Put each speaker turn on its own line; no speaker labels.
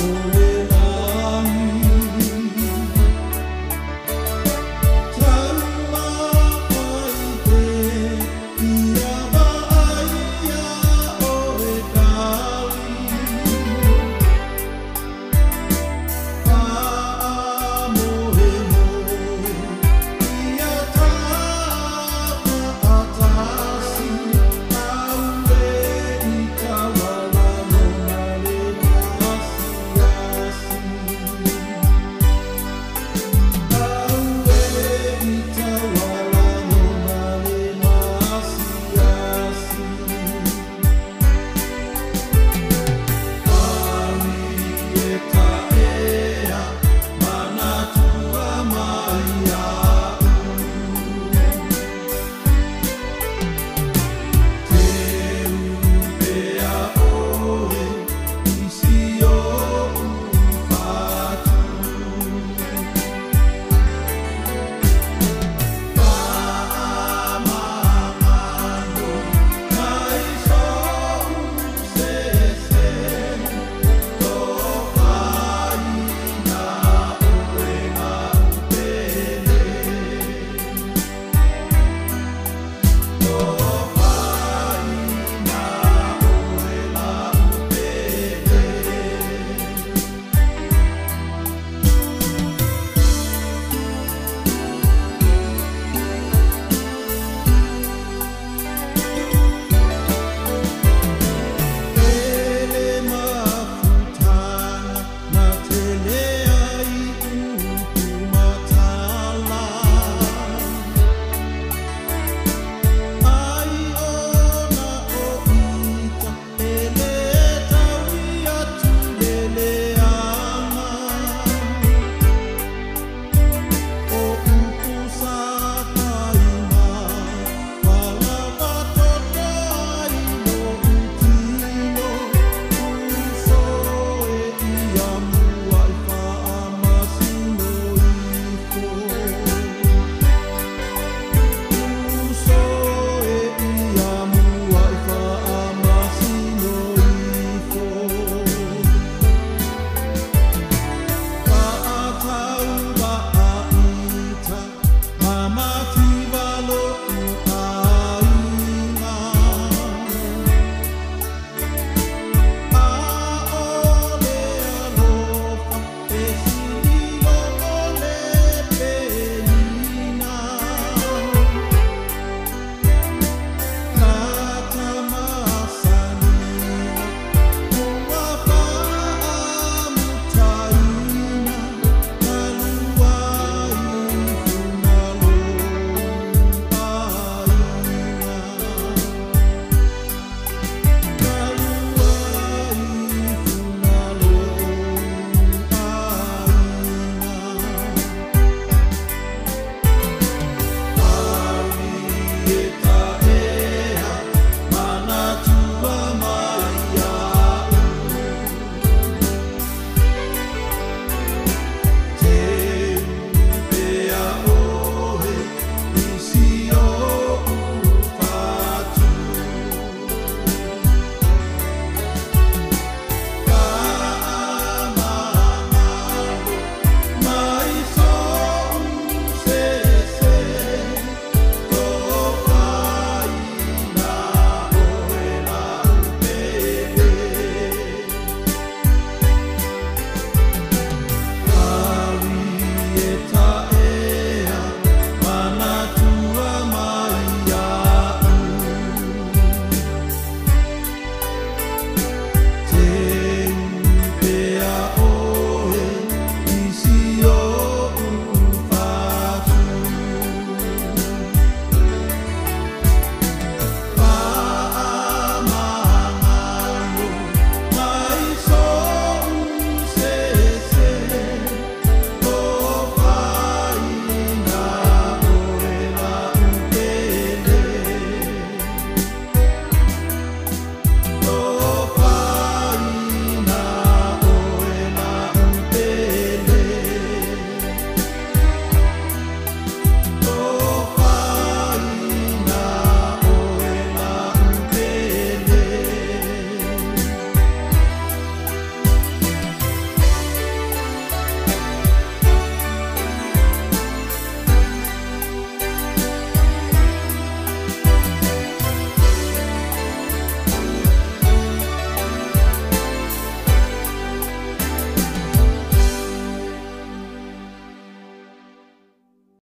Ooh.